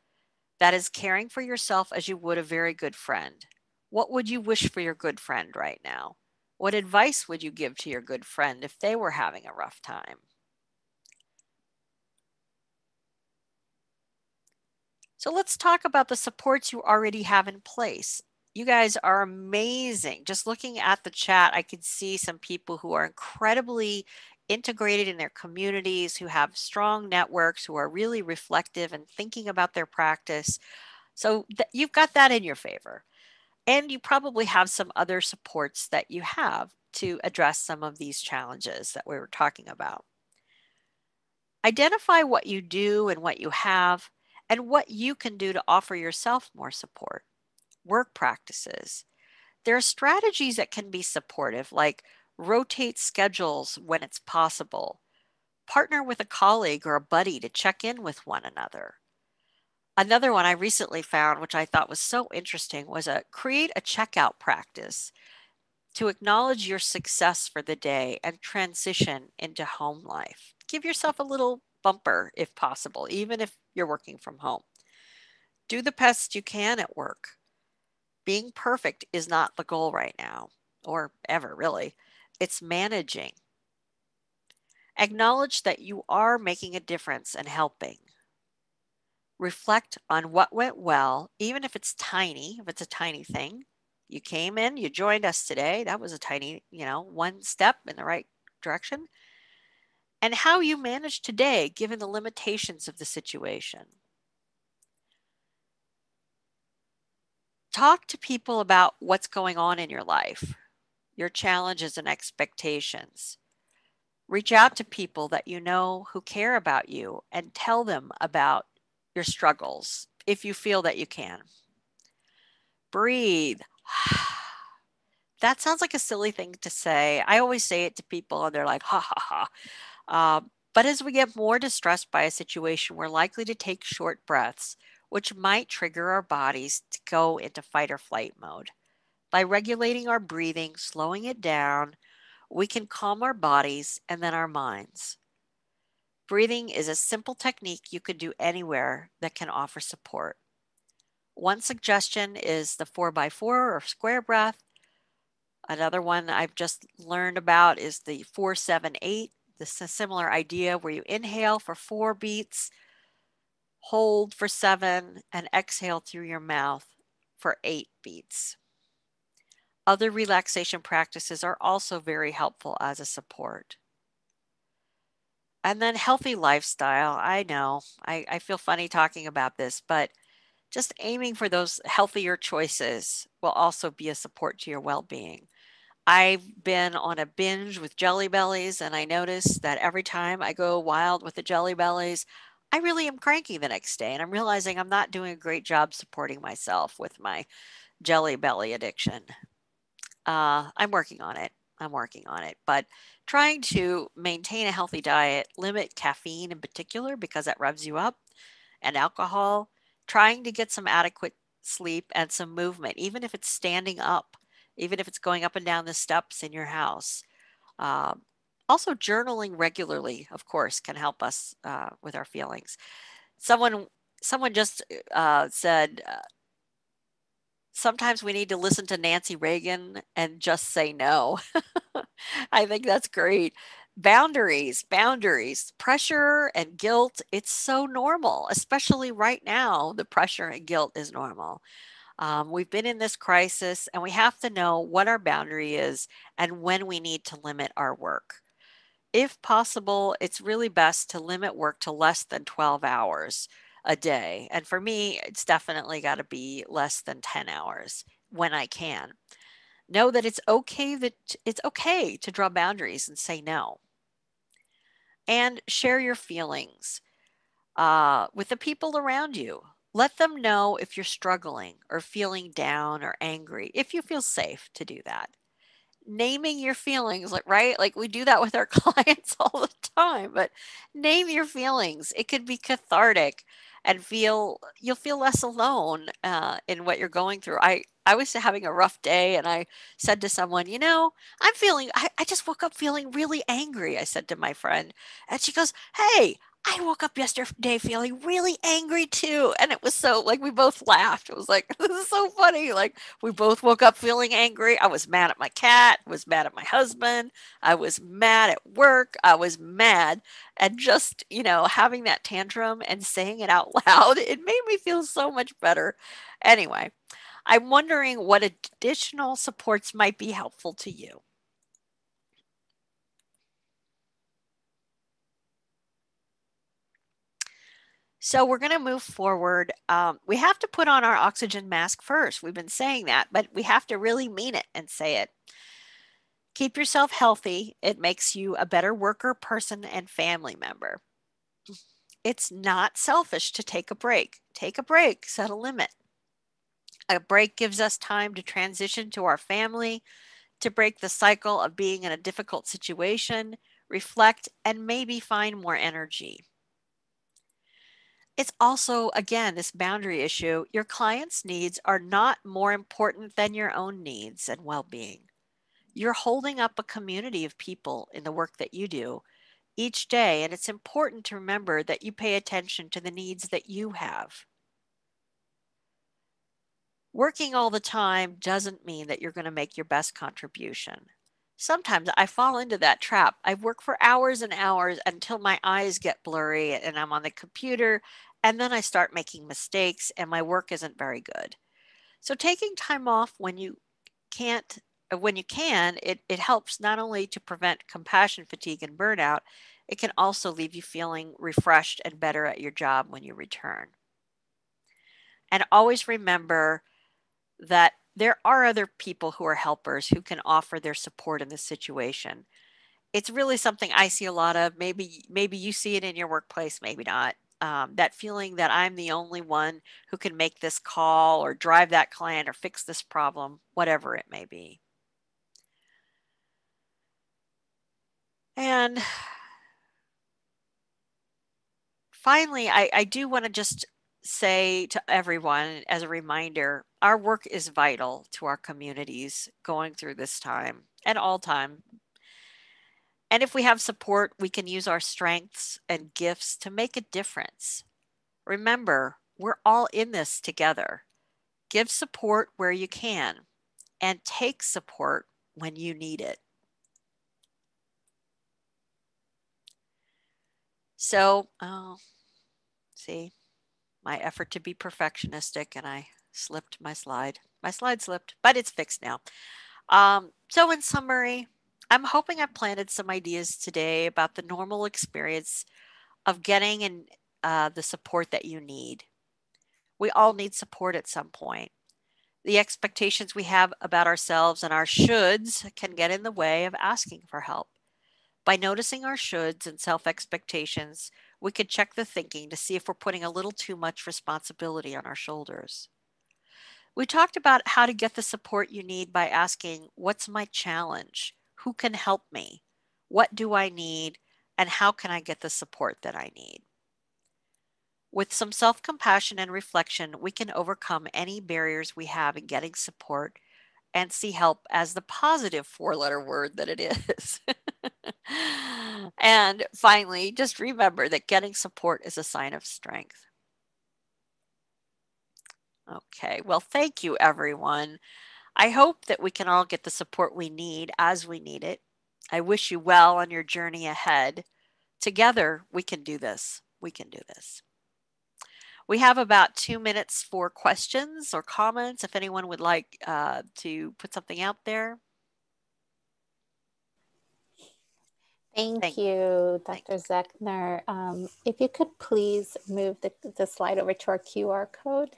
that is caring for yourself as you would a very good friend. What would you wish for your good friend right now? What advice would you give to your good friend if they were having a rough time? So let's talk about the supports you already have in place. You guys are amazing. Just looking at the chat, I could see some people who are incredibly integrated in their communities, who have strong networks, who are really reflective and thinking about their practice. So th- you've got that in your favor. And you probably have some other supports that you have to address some of these challenges that we were talking about. Identify what you do and what you have, and what you can do to offer yourself more support. Work practices. There are strategies that can be supportive, like Rotate schedules when it's possible. Partner with a colleague or a buddy to check in with one another. Another one I recently found, which I thought was so interesting, was a create a checkout practice to acknowledge your success for the day and transition into home life. Give yourself a little bumper if possible, even if you're working from home. Do the best you can at work. Being perfect is not the goal right now, or ever really. It's managing. Acknowledge that you are making a difference and helping. Reflect on what went well, even if it's tiny, if it's a tiny thing. You came in, you joined us today. That was a tiny, you know, one step in the right direction. And how you managed today, given the limitations of the situation. Talk to people about what's going on in your life, your challenges and expectations. Reach out to people that you know who care about you and tell them about your struggles if you feel that you can. Breathe. that sounds like a silly thing to say. I always say it to people and they're like, ha ha ha. Uh, but as we get more distressed by a situation, we're likely to take short breaths, which might trigger our bodies to go into fight or flight mode. By regulating our breathing, slowing it down, we can calm our bodies and then our minds. Breathing is a simple technique you could do anywhere that can offer support. One suggestion is the 4x4 or square breath. Another one I've just learned about is the 478. This is a similar idea where you inhale for four beats, hold for seven, and exhale through your mouth for eight beats. Other relaxation practices are also very helpful as a support. And then healthy lifestyle. I know I, I feel funny talking about this, but just aiming for those healthier choices will also be a support to your well being. I've been on a binge with jelly bellies, and I notice that every time I go wild with the jelly bellies, I really am cranky the next day. And I'm realizing I'm not doing a great job supporting myself with my jelly belly addiction. Uh, I'm working on it. I'm working on it. But trying to maintain a healthy diet, limit caffeine in particular, because that revs you up, and alcohol, trying to get some adequate sleep and some movement, even if it's standing up, even if it's going up and down the steps in your house. Um, also, journaling regularly, of course, can help us uh, with our feelings. Someone, someone just uh, said, uh, sometimes we need to listen to Nancy Reagan and just say no. I think that's great boundaries, boundaries, pressure and guilt. It's so normal, especially right now. The pressure and guilt is normal. Um, we've been in this crisis and we have to know what our boundary is and when we need to limit our work. If possible, it's really best to limit work to less than 12 hours a day. And for me, it's definitely got to be less than 10 hours when I can. Know that it's okay that it's okay to draw boundaries and say no and share your feelings uh, with the people around you. Let them know if you're struggling or feeling down or angry, if you feel safe to do that. Naming your feelings, like right, like we do that with our clients all the time, but name your feelings. It could be cathartic and feel you'll feel less alone uh, in what you're going through. I I was having a rough day and I said to someone, you know, I'm feeling I, I just woke up feeling really angry. I said to my friend, and she goes, Hey, I woke up yesterday feeling really angry too. And it was so like we both laughed. It was like, this is so funny. Like we both woke up feeling angry. I was mad at my cat, was mad at my husband. I was mad at work. I was mad. And just, you know, having that tantrum and saying it out loud, it made me feel so much better. Anyway, I'm wondering what additional supports might be helpful to you. So we're going to move forward. Um, we have to put on our oxygen mask first. We've been saying that, but we have to really mean it and say it. Keep yourself healthy. It makes you a better worker, person, and family member. It's not selfish to take a break. Take a break, set a limit. A break gives us time to transition to our family, to break the cycle of being in a difficult situation, reflect, and maybe find more energy. It's also, again, this boundary issue. Your client's needs are not more important than your own needs and well being. You're holding up a community of people in the work that you do each day, and it's important to remember that you pay attention to the needs that you have. Working all the time doesn't mean that you're going to make your best contribution. Sometimes I fall into that trap. I work for hours and hours until my eyes get blurry and I'm on the computer, and then I start making mistakes and my work isn't very good. So taking time off when you can't uh, when you can, it, it helps not only to prevent compassion fatigue and burnout, it can also leave you feeling refreshed and better at your job when you return. And always remember that there are other people who are helpers who can offer their support in this situation. It's really something I see a lot of. Maybe maybe you see it in your workplace, maybe not. Um, that feeling that I'm the only one who can make this call or drive that client or fix this problem, whatever it may be. And finally, I, I do want to just say to everyone as a reminder our work is vital to our communities going through this time and all time. And if we have support, we can use our strengths and gifts to make a difference. Remember, we're all in this together. Give support where you can and take support when you need it. So, oh, see, my effort to be perfectionistic and I slipped my slide. My slide slipped, but it's fixed now. Um, so in summary, I'm hoping I've planted some ideas today about the normal experience of getting and uh, the support that you need. We all need support at some point. The expectations we have about ourselves and our shoulds can get in the way of asking for help. By noticing our shoulds and self expectations, we could check the thinking to see if we're putting a little too much responsibility on our shoulders. We talked about how to get the support you need by asking, What's my challenge? Who can help me? What do I need? And how can I get the support that I need? With some self compassion and reflection, we can overcome any barriers we have in getting support and see help as the positive four letter word that it is. and finally, just remember that getting support is a sign of strength. Okay, well, thank you, everyone. I hope that we can all get the support we need as we need it. I wish you well on your journey ahead. Together, we can do this. We can do this. We have about two minutes for questions or comments if anyone would like uh, to put something out there. Thank, Thank you, Dr. Thank Zechner. Um, if you could please move the, the slide over to our QR code.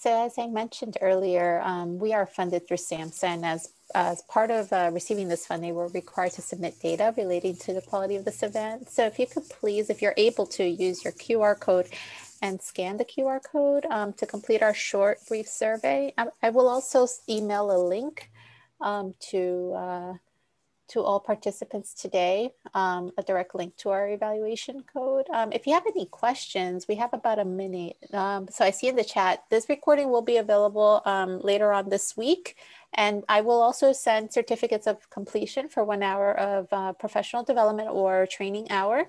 So as I mentioned earlier, um, we are funded through SAMHSA and as as part of uh, receiving this funding, we're required to submit data relating to the quality of this event. So if you could please, if you're able to use your QR code and scan the QR code um, to complete our short brief survey. I, I will also email a link um, to uh, to all participants today, um, a direct link to our evaluation code. Um, if you have any questions, we have about a minute. Um, so I see in the chat, this recording will be available um, later on this week. And I will also send certificates of completion for one hour of uh, professional development or training hour.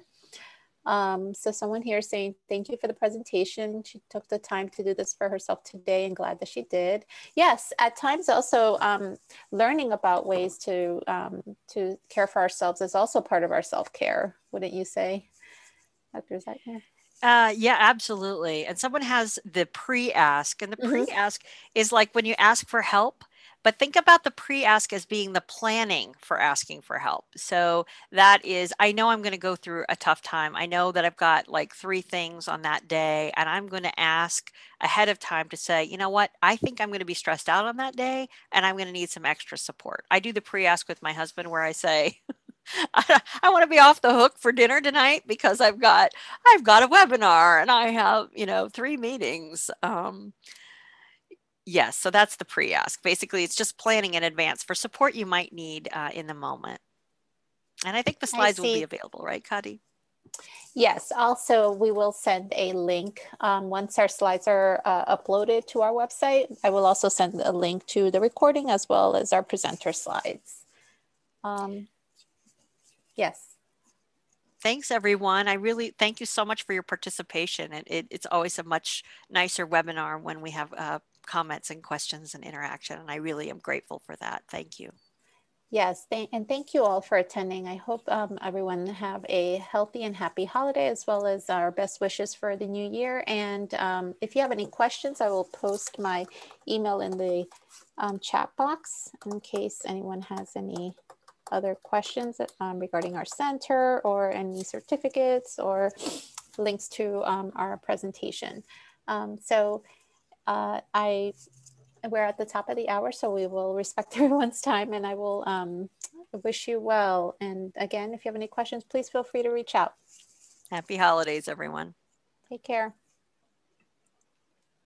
Um, so someone here saying, thank you for the presentation. She took the time to do this for herself today and glad that she did. Yes, at times also um, learning about ways to, um, to care for ourselves is also part of our self-care, wouldn't you say, Dr. Zechner? Uh, yeah, absolutely. And someone has the pre-ask, and the mm-hmm. pre-ask is like when you ask for help, but think about the pre ask as being the planning for asking for help. So that is, I know I'm going to go through a tough time. I know that I've got like three things on that day, and I'm going to ask ahead of time to say, you know what, I think I'm going to be stressed out on that day, and I'm going to need some extra support. I do the pre ask with my husband where I say, I, want to be off the hook for dinner tonight because I've got I've got a webinar and I have you know three meetings. Um, yes, so that's the pre-ask. Basically, it's just planning in advance for support you might need uh, in the moment. And I think the slides will be available, right, Kadi? Yes, also we will send a link um, once our slides are uh, uploaded to our website. I will also send a link to the recording as well as our presenter slides. Um, yes. Thanks, everyone. I really thank you so much for your participation. And it, it's always a much nicer webinar when we have uh, comments and questions and interaction. And I really am grateful for that. Thank you. Yes, and thank you all for attending. I hope um, everyone have a healthy and happy holiday as well as our best wishes for the new year. And um, if you have any questions, I will post my email in the um, chat box in case anyone has any other questions um, regarding our center or any certificates or links to um, our presentation. Um, so uh, I we're at the top of the hour, so we will respect everyone's time and I will um, wish you well. And again, if you have any questions, please feel free to reach out. Happy holidays, everyone. Take care.